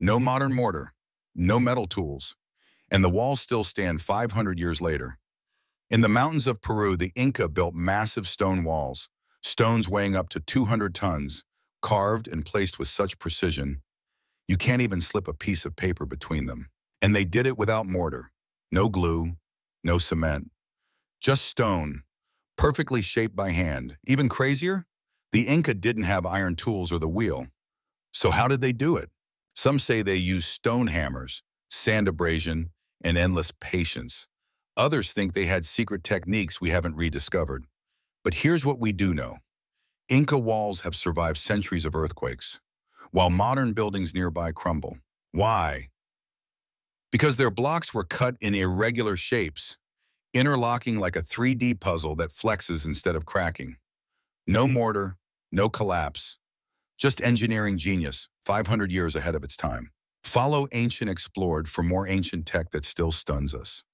No modern mortar, no metal tools, and the walls still stand 500 years later. In the mountains of Peru, the Inca built massive stone walls, stones weighing up to 200 tons, carved and placed with such precision, you can't even slip a piece of paper between them. And they did it without mortar, no glue, no cement, just stone, perfectly shaped by hand. Even crazier, the Inca didn't have iron tools or the wheel. So how did they do it? Some say they used stone hammers, sand abrasion, and endless patience. Others think they had secret techniques we haven't rediscovered. But here's what we do know. Inca walls have survived centuries of earthquakes, while modern buildings nearby crumble. Why? Because their blocks were cut in irregular shapes, interlocking like a 3D puzzle that flexes instead of cracking. No mortar, no collapse, just engineering genius, 500 years ahead of its time. Follow Ancient Explored for more ancient tech that still stuns us.